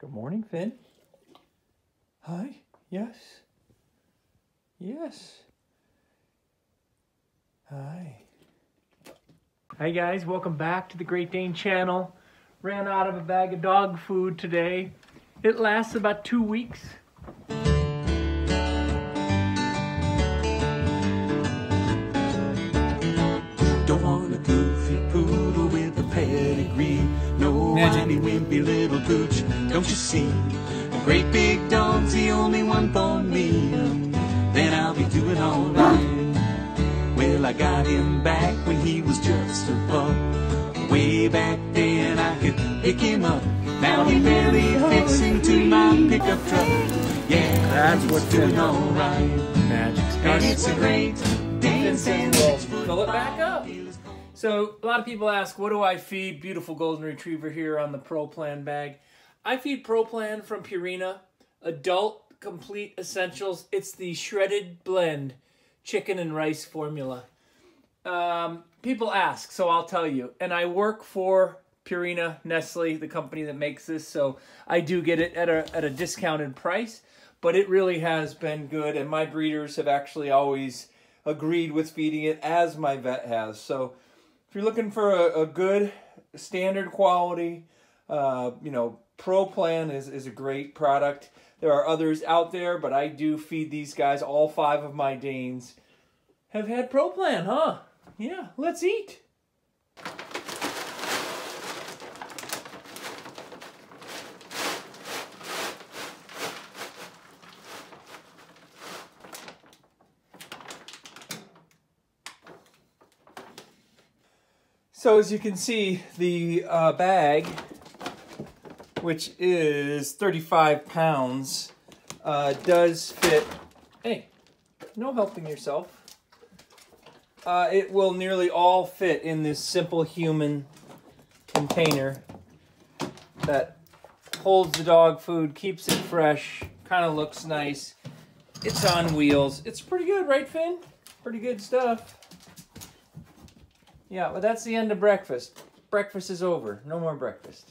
Good morning, Finn. Hi. Yes. Yes. Hi. Hi guys, welcome back to the Great Dane channel. Ran out of a bag of dog food today. It lasts about two weeks. Pedigree. No Magic. whiny, wimpy little pooch. Don't you see? A great big dog's the only one for me. Then I'll be doing alright. Well, I got him back when he was just a pup. Way back then I could pick him up. Now he barely fits into my pickup truck. Yeah, That's what's doing alright. Magic And it's a great day in San fill it back up. So a lot of people ask, what do I feed beautiful golden retriever here on the Pro Plan bag? I feed Pro Plan from Purina, adult complete essentials. It's the shredded blend chicken and rice formula. Um, people ask, so I'll tell you. And I work for Purina, Nestle, the company that makes this, so I do get it at a at a discounted price. But it really has been good, and my breeders have actually always agreed with feeding it as my vet has. So if you're looking for a, a good standard quality, uh, you know, Pro Plan is, is a great product. There are others out there, but I do feed these guys. All five of my Danes have had Pro Plan, huh? Yeah, let's eat. So as you can see, the uh, bag, which is 35 pounds, uh, does fit. Hey, no helping yourself. Uh, it will nearly all fit in this simplehuman container that holds the dog food, keeps it fresh, kind of looks nice. It's on wheels. It's pretty good, right, Finn? Pretty good stuff. Yeah, well, that's the end of breakfast. Breakfast is over. No more breakfast.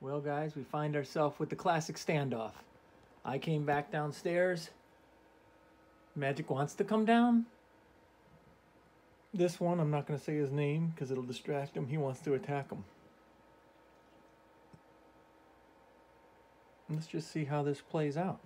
Well, guys, we find ourselves with the classic standoff. I came back downstairs. Magic wants to come down. This one, I'm not going to say his name because it'll distract him. He wants to attack him. Let's just see how this plays out.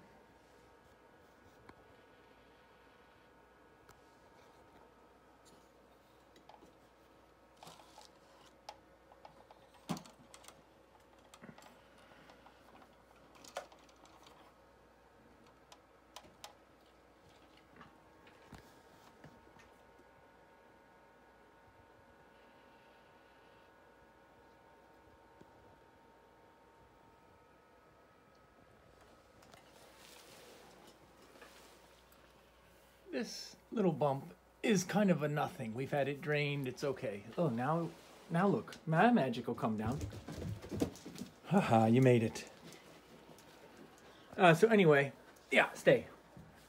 This little bump is kind of a nothing. We've had it drained. It's okay. Oh, now, now look. My magic will come down. Haha, you made it. Uh, so anyway, yeah, stay.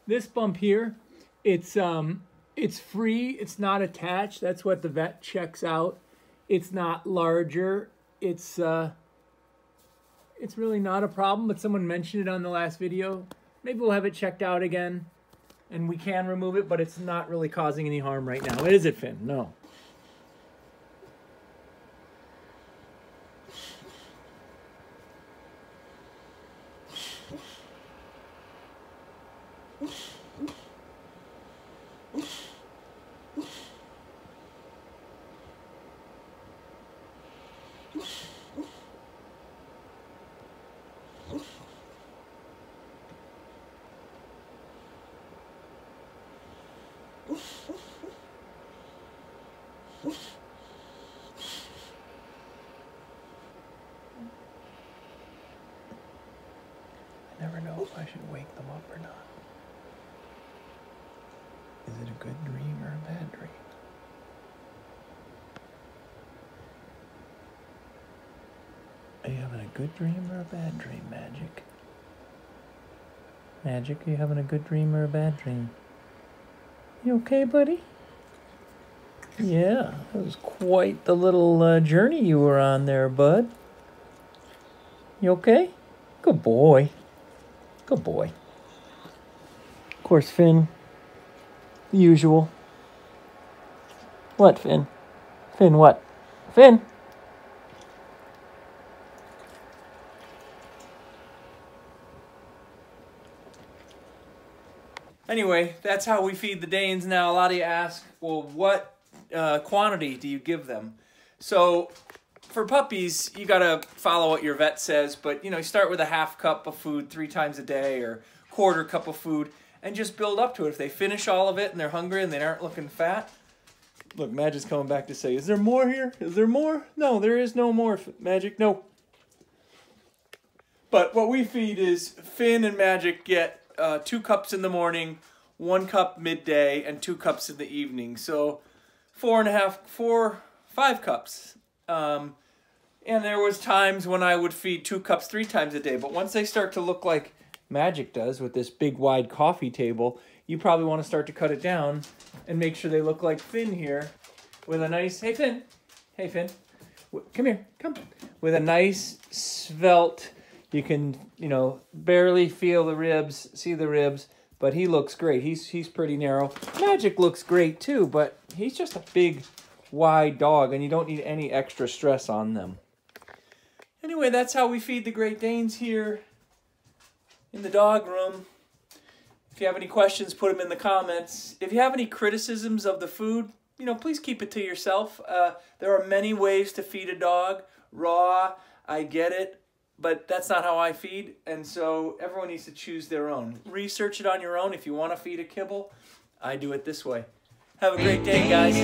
This bump here, it's um, it's free. It's not attached. That's what the vet checks out. It's not larger. It's uh, it's really not a problem. But someone mentioned it on the last video. Maybe we'll have it checked out again and we can remove it, but it's not really causing any harm right now. Is it, Finn? No. I never know if I should wake them up or not. Is it a good dream or a bad dream? Are you having a good dream or a bad dream, Magic? Magic, are you having a good dream or a bad dream? You okay, buddy? Yeah, that was quite the little uh, journey you were on there, bud. You okay? Good boy. Good boy. Of course, Finn. The usual. What, Finn? Finn, what? Finn? Anyway, that's how we feed the Danes now. A lot of you ask, well, what uh, quantity do you give them? So for puppies, you got to follow what your vet says, but you know, you start with a half cup of food three times a day or quarter cup of food and just build up to it. If they finish all of it and they're hungry and they aren't looking fat, look, Magic's coming back to say, is there more here? Is there more? No, there is no more, Magic. No. But what we feed is Finn and Magic get uh, two cups in the morning, one cup midday, and two cups in the evening. So four and a half, four, five cups. Um, and there was times when I would feed two cups three times a day. But once they start to look like Magic does with this big wide coffee table, you probably want to start to cut it down and make sure they look like Finn here with a nice, hey Finn, hey Finn, come here, come, with a nice svelte, you can, you know, barely feel the ribs, see the ribs, but he looks great. He's, he's pretty narrow. Magic looks great too, but he's just a big, wide dog and you don't need any extra stress on them. Anyway, that's how we feed the Great Danes here in the dog room. If you have any questions, put them in the comments. If you have any criticisms of the food, you know, please keep it to yourself. Uh, there are many ways to feed a dog. Raw, I get it, but that's not how I feed, and so everyone needs to choose their own. Research it on your own. If you want to feed a kibble, I do it this way. Have a great day, guys.